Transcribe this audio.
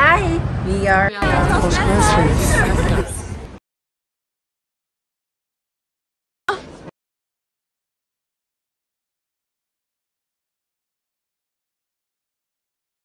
Hi, we are Postmasters.